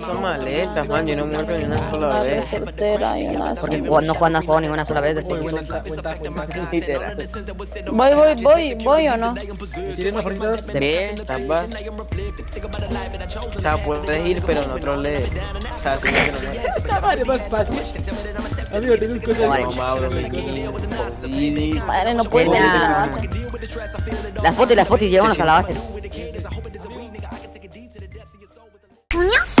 Son maletas, man. Yo no muerto ni una sola vez. Porque no juegas no juego ninguna sola vez. después. Voy, voy, voy, voy o no. ¿Tienes más fornitas? Bien, tapa. O sea, puedes ir, pero no trolees. O sea, si no que no más fácil. Amigo, tienes cosas. Vale. No, Mauro. Madre, no puede de base. Las fotos y las fotos y llevamos a la base. 뭐냐?